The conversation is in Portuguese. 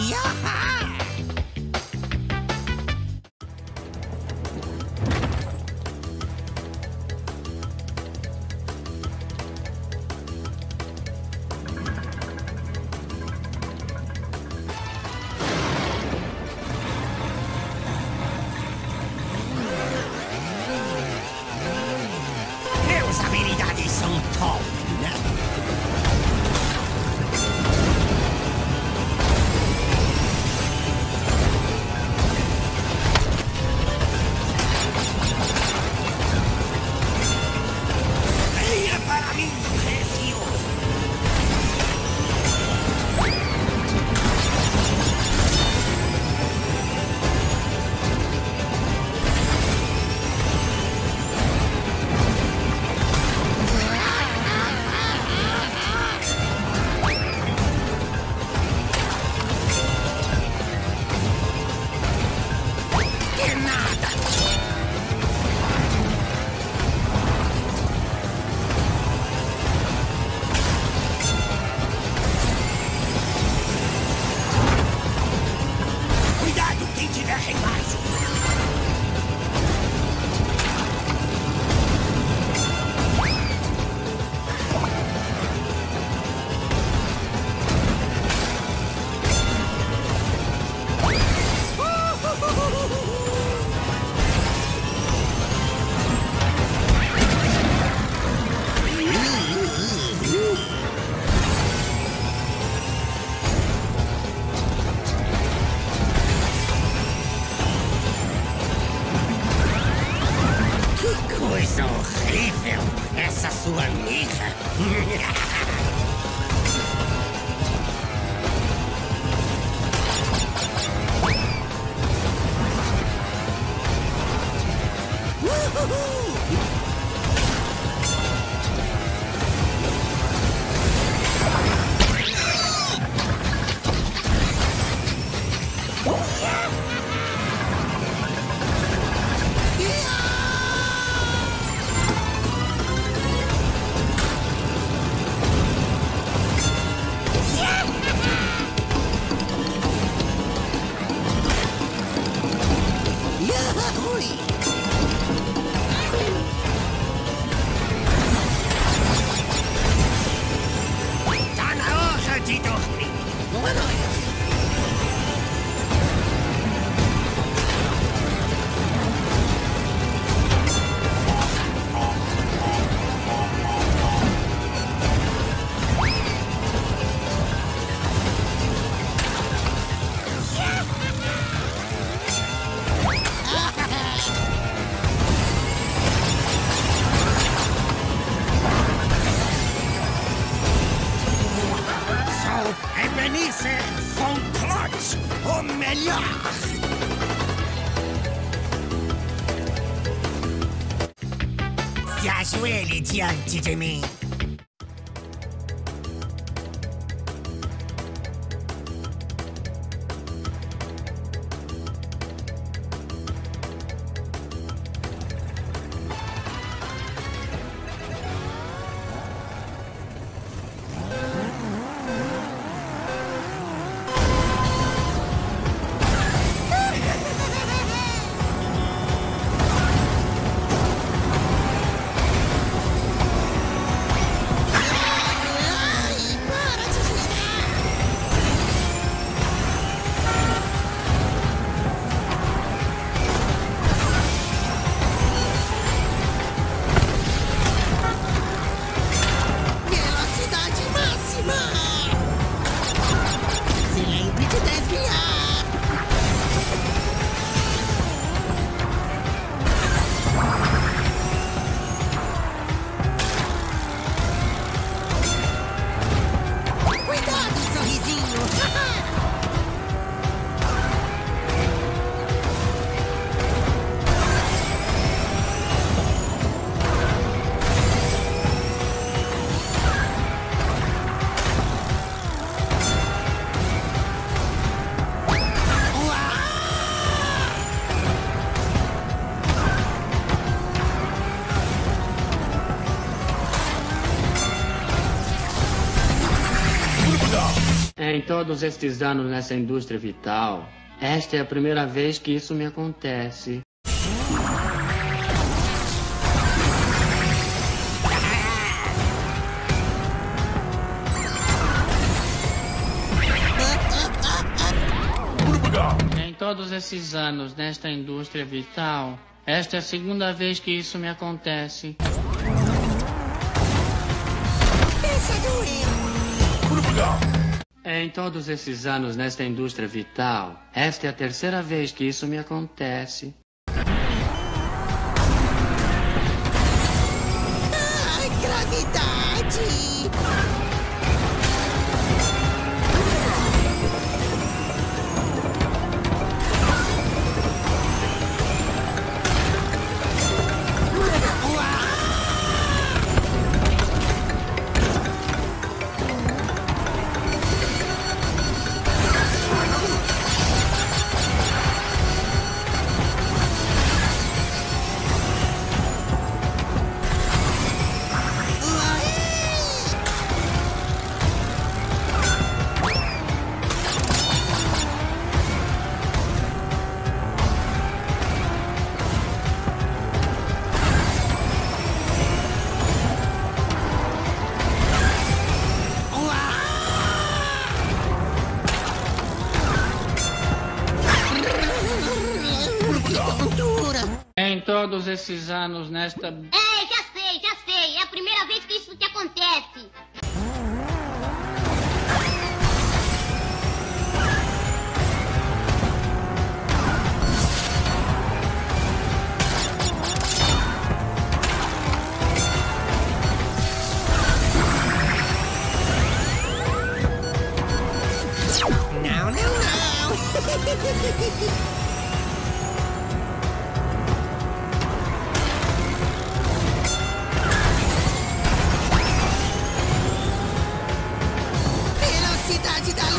Yeah! Hang on. one week. Woohoo! ほい。Joshua, it's Young to me. Em todos estes anos nessa indústria vital, esta é a primeira vez que isso me acontece. Em todos esses anos nesta indústria vital, esta é a segunda vez que isso me acontece. Deixa doer. Em todos esses anos nesta indústria vital, esta é a terceira vez que isso me acontece. Esses anos nesta. É, já sei, já sei. É a primeira vez que isso te acontece. Não, não, não. Magic